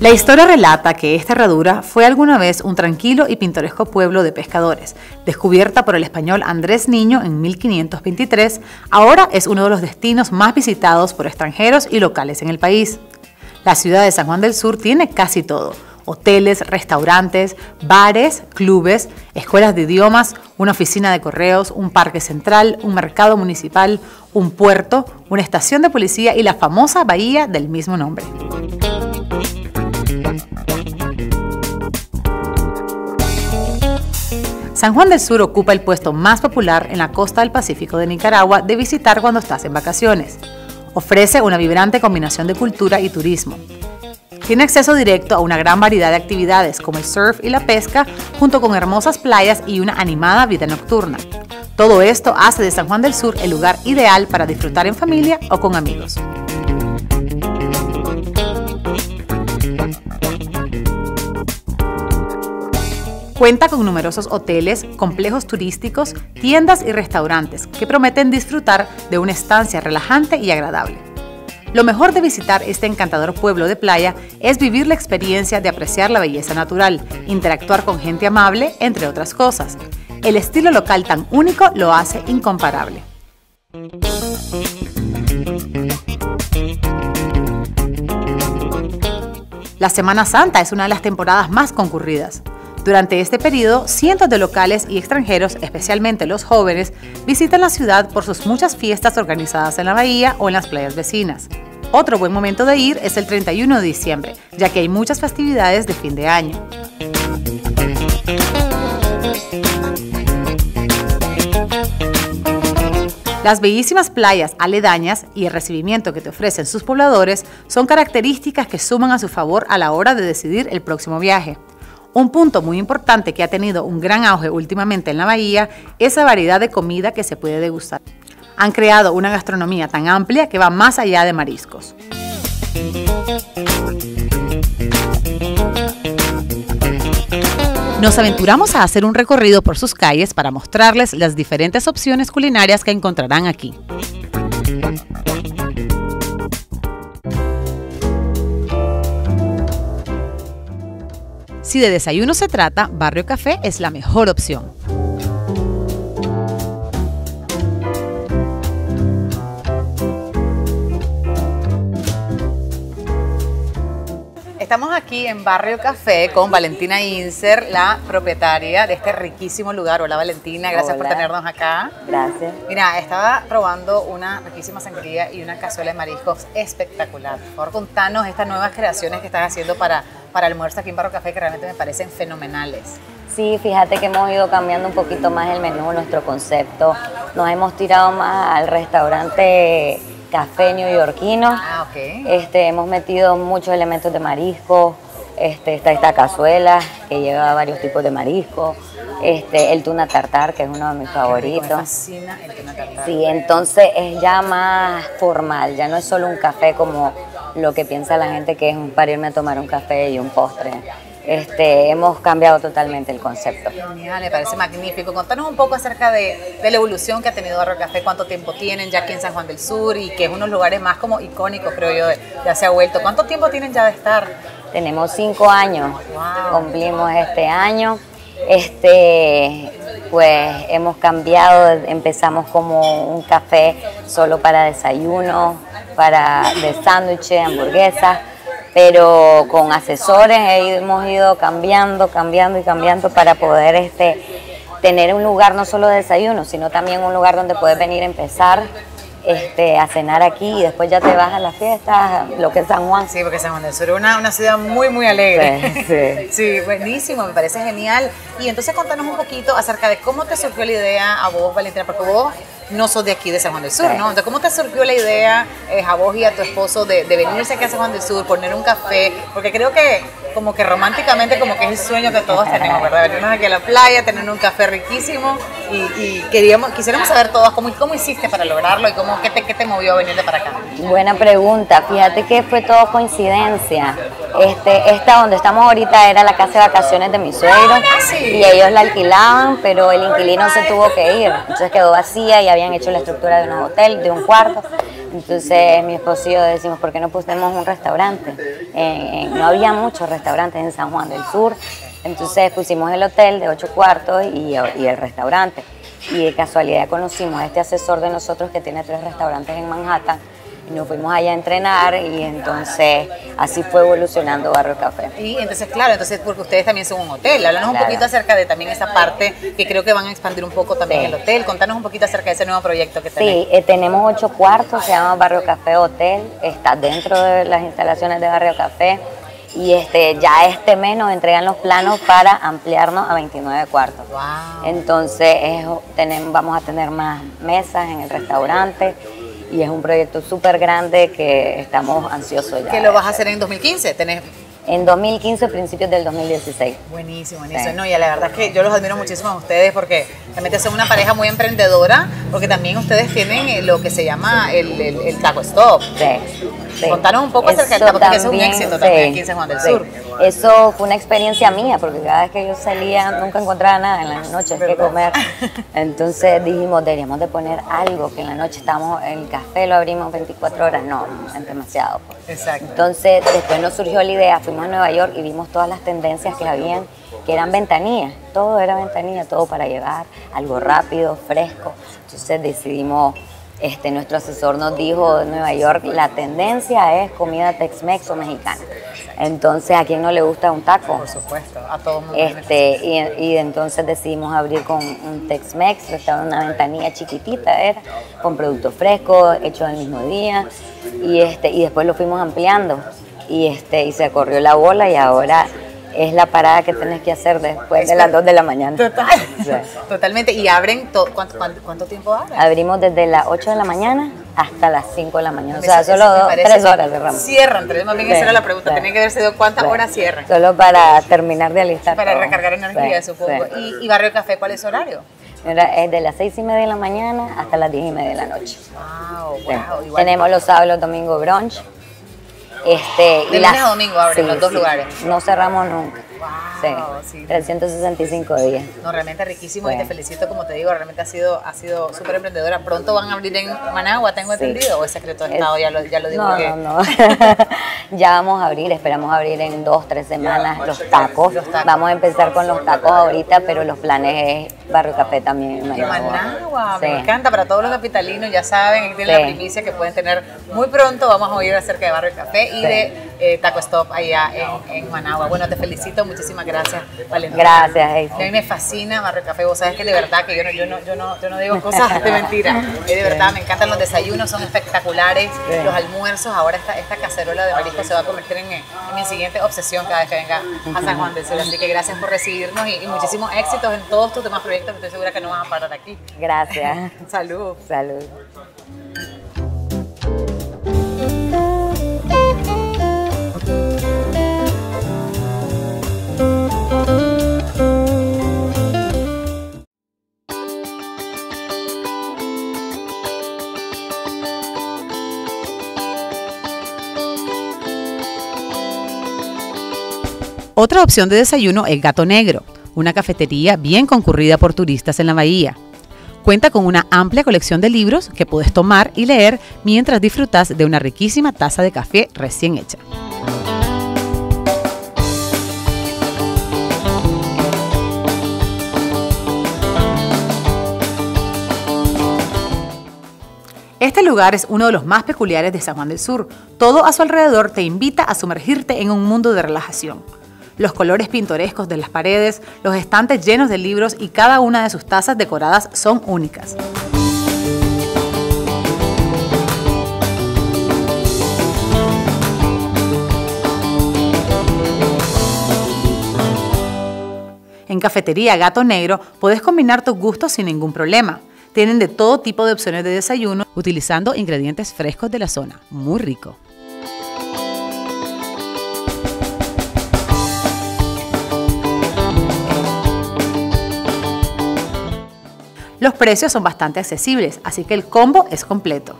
La historia relata que esta herradura fue alguna vez un tranquilo y pintoresco pueblo de pescadores. Descubierta por el español Andrés Niño en 1523, ahora es uno de los destinos más visitados por extranjeros y locales en el país. La ciudad de San Juan del Sur tiene casi todo. Hoteles, restaurantes, bares, clubes, escuelas de idiomas, una oficina de correos, un parque central, un mercado municipal, un puerto, una estación de policía y la famosa bahía del mismo nombre. San Juan del Sur ocupa el puesto más popular en la costa del Pacífico de Nicaragua de visitar cuando estás en vacaciones. Ofrece una vibrante combinación de cultura y turismo. Tiene acceso directo a una gran variedad de actividades como el surf y la pesca, junto con hermosas playas y una animada vida nocturna. Todo esto hace de San Juan del Sur el lugar ideal para disfrutar en familia o con amigos. Cuenta con numerosos hoteles, complejos turísticos, tiendas y restaurantes que prometen disfrutar de una estancia relajante y agradable. Lo mejor de visitar este encantador pueblo de playa es vivir la experiencia de apreciar la belleza natural, interactuar con gente amable, entre otras cosas. El estilo local tan único lo hace incomparable. La Semana Santa es una de las temporadas más concurridas. Durante este periodo, cientos de locales y extranjeros, especialmente los jóvenes, visitan la ciudad por sus muchas fiestas organizadas en la bahía o en las playas vecinas. Otro buen momento de ir es el 31 de diciembre, ya que hay muchas festividades de fin de año. Las bellísimas playas aledañas y el recibimiento que te ofrecen sus pobladores son características que suman a su favor a la hora de decidir el próximo viaje. Un punto muy importante que ha tenido un gran auge últimamente en la bahía es la variedad de comida que se puede degustar. Han creado una gastronomía tan amplia que va más allá de mariscos. Nos aventuramos a hacer un recorrido por sus calles para mostrarles las diferentes opciones culinarias que encontrarán aquí. Si de desayuno se trata, Barrio Café es la mejor opción. Estamos aquí en Barrio Café con Valentina Inser, la propietaria de este riquísimo lugar. Hola Valentina, gracias por tenernos acá. Gracias. Mira, estaba probando una riquísima sangría y una cazuela de mariscos espectacular. Por favor, contanos estas nuevas creaciones que estás haciendo para para almuerzo aquí en Barro Café que realmente me parecen fenomenales. Sí, fíjate que hemos ido cambiando un poquito más el menú, nuestro concepto. Nos hemos tirado más al restaurante café neoyorquino. Ah, ok. Este, hemos metido muchos elementos de marisco. Este, está esta cazuela que lleva varios tipos de marisco. Este, el tuna tartar, que es uno de mis favoritos. me fascina el tuna tartar. Sí, entonces es ya más formal, ya no es solo un café como lo que piensa la gente que es para irme a tomar un café y un postre. Este, hemos cambiado totalmente el concepto. Genial, me parece magnífico. Contanos un poco acerca de, la evolución que ha tenido Barro Café, cuánto tiempo tienen ya aquí en San Juan del Sur y que es uno de los lugares más como icónicos, creo yo, ya se ha vuelto. ¿Cuánto tiempo tienen ya de estar? Tenemos cinco años, cumplimos este año. Este, pues hemos cambiado, empezamos como un café solo para desayuno, para de sándwiches, hamburguesas, pero con asesores hemos ido cambiando, cambiando y cambiando para poder este, tener un lugar no solo de desayuno, sino también un lugar donde puedes venir a empezar este, a cenar aquí y después ya te vas a las fiestas, lo que es San Juan. Sí, porque San Juan del Sur es una, una ciudad muy, muy alegre. Sí, sí. buenísimo, me parece genial. Y entonces contanos un poquito acerca de cómo te surgió la idea a vos, Valentina, porque vos no sos de aquí, de San Juan del Sur, ¿no? Entonces, ¿cómo te surgió la idea eh, a vos y a tu esposo de, de, venirse aquí a San Juan del Sur, poner un café? Porque creo que como que románticamente como que es el sueño que todos tenemos, ¿verdad? Venirnos aquí a la playa, tener un café riquísimo y, queríamos, quisiéramos saber todos cómo, cómo hiciste para lograrlo y cómo, qué, te, qué te movió a venirte para acá. Buena pregunta, fíjate que fue todo coincidencia. Este, esta donde estamos ahorita era la casa de vacaciones de mi suegro Ah, y ellos la alquilaban, pero el inquilino se tuvo que ir, entonces quedó vacía y habían hecho la estructura de un hotel, de un cuarto. Entonces mi esposo y yo decimos, ¿por qué no pusimos un restaurante? no había muchos restaurantes en San Juan del Sur, entonces pusimos el hotel de ocho cuartos y, y el restaurante. Y de casualidad conocimos a este asesor de nosotros que tiene tres restaurantes en Manhattan nos fuimos allá a entrenar y entonces así fue evolucionando Barrio Café. Y entonces, claro, entonces porque ustedes también son un hotel, háblanos un poquito acerca de también esa parte que creo que van a expandir un poco también el hotel, contanos un poquito acerca de ese nuevo proyecto que tenemos. Sí, eh, tenemos ocho cuartos, se llama Barrio Café Hotel, está dentro de las instalaciones de Barrio Café y este ya este mes nos entregan los planos para ampliarnos a 29 cuartos. Wow. Entonces tenemos, vamos a tener más mesas en el restaurante y es un proyecto súper grande que estamos ansiosos ya. ¿Qué lo vas a hacer en 2015? ¿Tenés en 2015, principios del 2016. Buenísimo, buenísimo. No, y la verdad es que yo los admiro muchísimo a ustedes porque realmente son una pareja muy emprendedora, porque también ustedes tienen eh, lo que se llama el, el, taco stop. Sí. Contanos un poco acerca del taco, porque es un éxito también aquí en San Juan del Sur. Eso fue una experiencia mía, porque cada vez que yo salía nunca encontraba nada en la noche que comer. Entonces dijimos, deberíamos de poner algo, que en la noche estamos, el café lo abrimos 24 horas, no, es demasiado. Pues. Exacto. Entonces después nos surgió la idea, fuimos a Nueva York y vimos todas las tendencias que habían, que eran ventanillas, todo era ventanilla, todo para llevar, algo rápido, fresco. Entonces decidimos este, nuestro asesor nos dijo en Nueva York, la tendencia es comida Tex-Mex o mexicana. Entonces, ¿a quién no le gusta un taco? Por supuesto, a todo mundo. Este, y, entonces decidimos abrir con un Tex-Mex, estaba una ventanilla chiquitita, era, con productos frescos, hechos el mismo día. Y, este, y después lo fuimos ampliando. Y, este, y se corrió la bola y ahora es la parada que tienes que hacer después de las 2 de la mañana. Total. Totalmente. ¿Y abren ¿cuánto, cuánto, tiempo abren? Abrimos desde las 8 de la mañana hasta las 5 de la mañana. O sea, solo 3 horas cerramos. Cierran, pero más bien esa era la pregunta. Tenía que haber sido cuántas horas cierran. Solo para terminar de alistar. Para recargar energía, supongo. ¿Y, ¿Y, Barrio Café cuál es su horario? Es de las 6 y media de la mañana hasta las 10 y media de la noche. Wow, wow. Tenemos los sábados, domingos brunch este, de lunes a domingo abren los dos lugares. No cerramos nunca. Sí, 365 días. No, realmente riquísimo y te felicito, como te digo, realmente ha sido ha sido súper emprendedora. Pronto van a abrir en Managua, tengo entendido, o es secreto de Estado, ya lo, ya lo digo. No, no, no. ya vamos a abrir, esperamos abrir en dos, tres semanas los, tacos. Vamos a empezar con los tacos ahorita, pero los planes es Barrio Café también en Managua. me encanta, para todos los capitalinos, ya saben, tienen la primicia que pueden tener muy pronto. Vamos a oír acerca de Barrio Café y de eh, Taco Stop allá en, en, Managua. Bueno, te felicito, muchísimas gracias, Valentina. Gracias, A mí me fascina Barrio Café, vos sabes que de verdad que yo no, yo no, yo no, yo no digo cosas de mentira. de verdad, me encantan los desayunos, son espectaculares, los almuerzos, ahora esta, esta cacerola de marisco se va a convertir en, mi siguiente obsesión cada vez que venga a San Juan del Sur. Así que gracias por recibirnos y, muchísimos éxitos en todos tus demás proyectos, estoy segura que no van a parar aquí. Gracias. Salud. Salud. Otra opción de desayuno es Gato Negro, una cafetería bien concurrida por turistas en la bahía. Cuenta con una amplia colección de libros que puedes tomar y leer mientras disfrutas de una riquísima taza de café recién hecha. Este lugar es uno de los más peculiares de San Juan del Sur. Todo a su alrededor te invita a sumergirte en un mundo de relajación los colores pintorescos de las paredes, los estantes llenos de libros y cada una de sus tazas decoradas son únicas. En Cafetería Gato Negro puedes combinar tus gustos sin ningún problema. Tienen de todo tipo de opciones de desayuno utilizando ingredientes frescos de la zona. Muy rico. Los precios son bastante accesibles, así que el combo es completo.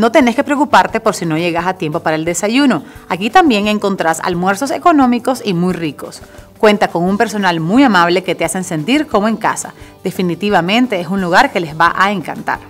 No tenés que preocuparte por si no llegas a tiempo para el desayuno. Aquí también encontrás almuerzos económicos y muy ricos. Cuenta con un personal muy amable que te hacen sentir como en casa. Definitivamente es un lugar que les va a encantar.